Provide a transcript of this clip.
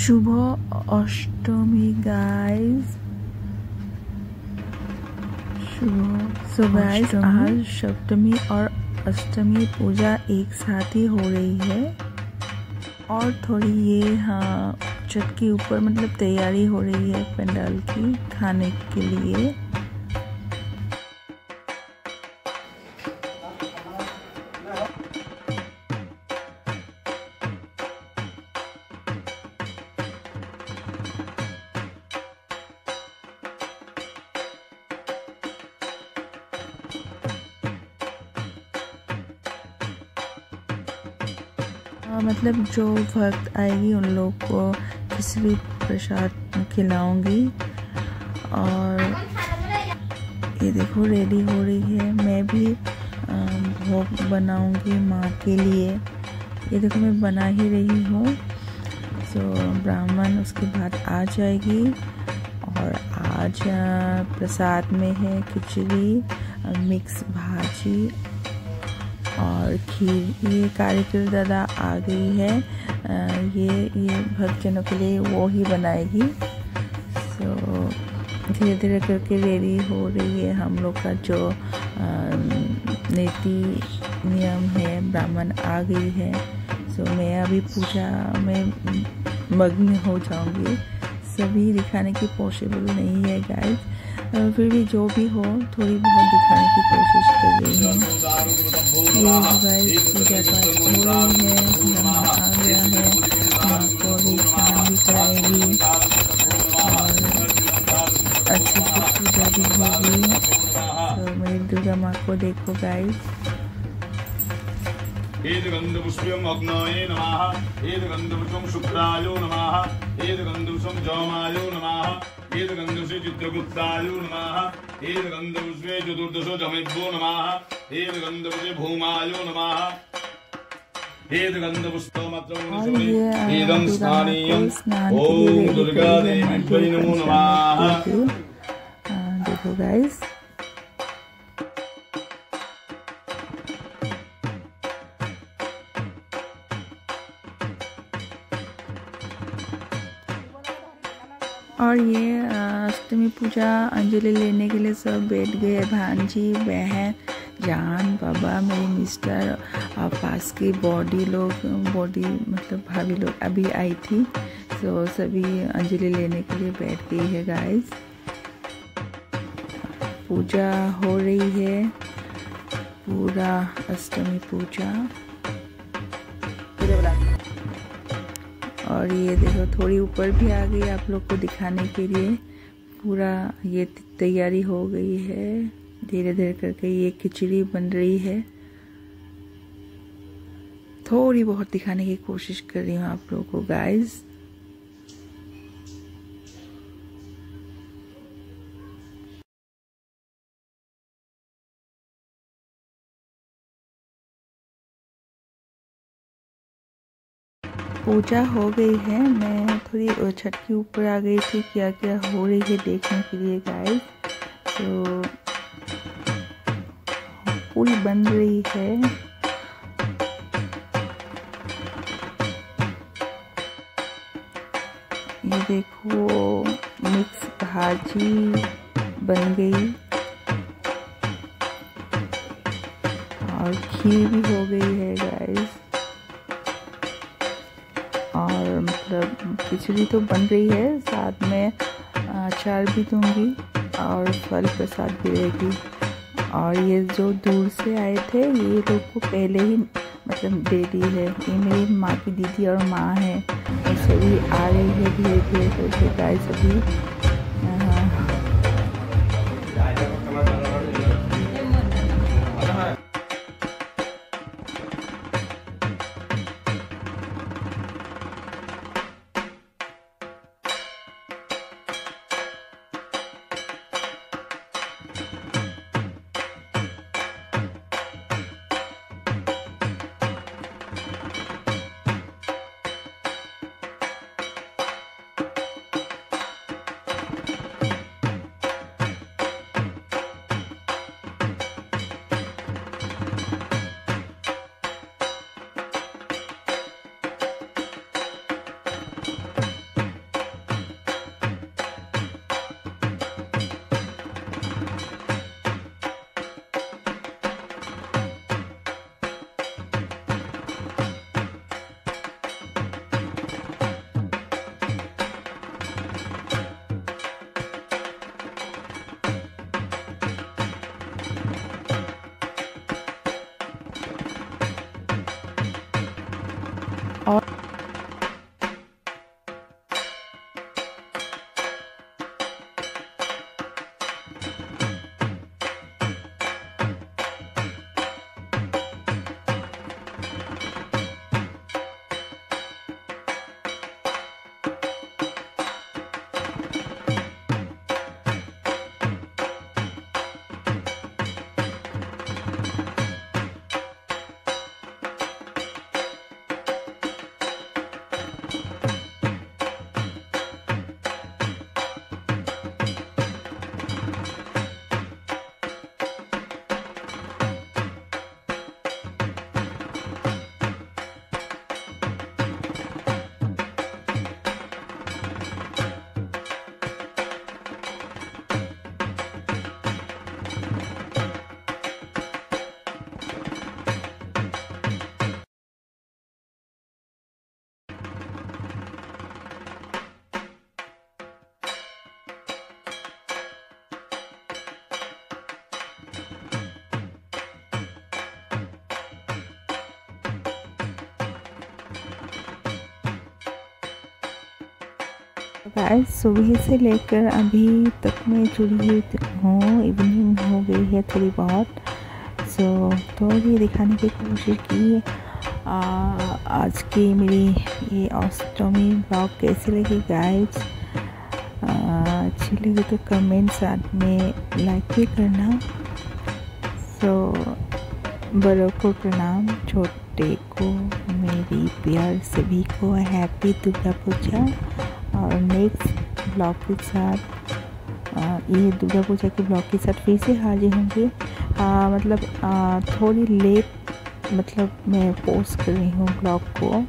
शुभ अष्टमी guys so guys आज सप्तमी और अष्टमी पूजा एक साथ ही हो रही है और थोड़ी ये हाँ छत के ऊपर मतलब तैयारी हो रही है पंडाल की खाने के लिए मतलब जो वक्त आएगी उन लोग को खिचड़ी प्रसाद खिलाऊँगी। और ये देखो रेडी हो रही है। मैं भी भोग बनाऊँगी माँ के लिए। ये देखो, मैं बना ही रही हूँ। तो ब्राह्मण उसके बाद आ जाएगी। और आज प्रसाद में है खिचड़ी मिक्स भाजी। और खीर ये कारीगर दादा आ गई है। आ, ये ये भक्तजनों के लिए वो ही बनाएगी। सो धीरे धीरे करके रेडी हो रही है हम लोग का जो नीति नियम है ब्राह्मण आ गई है। सो मैं अभी पूजा में मग्न हो जाऊँगी। सभी दिखाने की पॉसिबल नहीं है गाइस फिर भी जो भी हो, थोड़ी बहुत दिखाने की कोशिश कर रही है। ये गाइस पूजा हो रही ब्रह्मा आ गया है, माँ को स्नान भी कराएगी। और अच्छे पूजा भी होगी। तो मेरी दुर्गा माँ को देखो गाइस नमः। नमः। नमः। एतगन्धपुष्पे चित्रगुप्तायो नमः एतगन्धपुष्पे चतुर्दशो जमेभ्यो नमः एतगन्धपुष्पे भूमायो नमः इदं स्नानीयम् ॐ दुर्गा नमो नमः। देखो गाइस और ये अष्टमी पूजा अंजलि लेने के लिए सब बैठ गए भांजी, बहन, जान, बाबा, मेरे मिस्टर और पास की बॉडी लोग, बॉडी मतलब भाभी लोग अभी आई थी। तो सभी अंजलि लेने के लिए बैठ गई है गाइस पूजा हो रही है। पूरा अष्टमी पूजा। और ये देखो, थोड़ी ऊपर भी आ गई आप लोग को दिखाने के लिए। पूरा ये तैयारी हो गई है। धीरे धीरे करके ये खिचड़ी बन रही है। थोड़ी बहुत दिखाने की कोशिश कर रही हूँ आप लोगों को गाइस पूजा हो गई है। मैं थोड़ी छत के ऊपर आ गई थी क्या क्या हो रही है देखने के लिए गाइस तो पूरी बन रही है। ये देखो, मिक्स भाजी बन गई। और खीर भी हो गई है गाइस मतलब खिचड़ी तो बन रही है, साथ में अचार भी दूँगी और फल प्रसाद भी रहेगी। और ये जो दूर से आए थे, ये लोग को पहले ही मतलब दे दी है। ये मेरी माँ की दीदी और माँ है। सभी आ रही है धीरे धीरे करके गाय सभी गाइस सुबह से लेकर अभी तक मैं जुड़ी हुई हूँ इवनिंग हो गई है थोड़ी बहुत। सो तो ये दिखाने की कोशिश की आ, आज की मेरी ये ऑस्टोमी ब्लॉग कैसे लगी गाइस अच्छी लगी तो कमेंट साथ में लाइक भी करना। सो बड़ों को प्रणाम छोटे को मेरी प्यार सभी को हैप्पी दुर्गा पूजा। और नेक्स्ट ब्लॉग के साथ ये दुर्गा पूजा के ब्लॉग के साथ फिर से हाजिर होंगे। मतलब आ, थोड़ी लेट मतलब मैं पोस्ट कर रही हूँ ब्लॉग को।